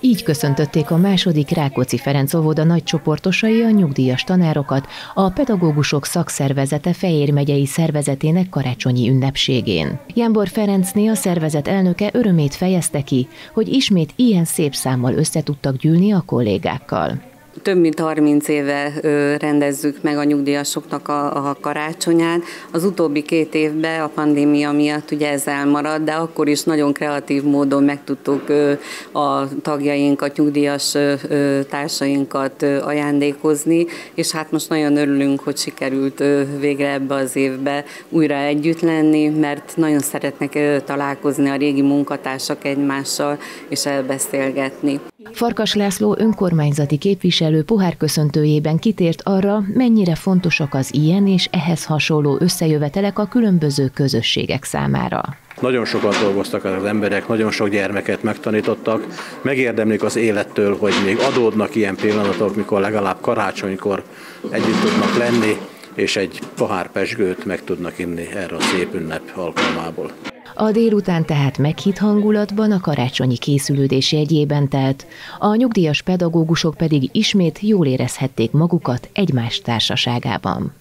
Így köszöntötték a második Rákóczi Ferenc óvoda nagy csoportosai a nyugdíjas tanárokat a pedagógusok szakszervezete Fejér megyei szervezetének karácsonyi ünnepségén. Jánbor Ferencné a szervezet elnöke örömét fejezte ki, hogy ismét ilyen szép számmal összetudtak gyűlni a kollégákkal. Több mint 30 éve rendezzük meg a nyugdíjasoknak a, a karácsonyát. Az utóbbi két évben a pandémia miatt ugye ez elmaradt, de akkor is nagyon kreatív módon meg tudtuk a tagjainkat, nyugdíjas társainkat ajándékozni, és hát most nagyon örülünk, hogy sikerült végre ebbe az évbe újra együtt lenni, mert nagyon szeretnek találkozni a régi munkatársak egymással, és elbeszélgetni. Farkas László önkormányzati képviselő pohár köszöntőjében kitért arra, mennyire fontosak az ilyen és ehhez hasonló összejövetelek a különböző közösségek számára. Nagyon sokat dolgoztak az emberek, nagyon sok gyermeket megtanítottak, megérdemlik az élettől, hogy még adódnak ilyen pillanatok, mikor legalább karácsonykor együtt tudnak lenni, és egy pohár pesgőt meg tudnak inni erre a szép ünnep alkalmából. A délután tehát meghitt hangulatban a karácsonyi készülődés jegyében telt, a nyugdíjas pedagógusok pedig ismét jól érezhették magukat egymás társaságában.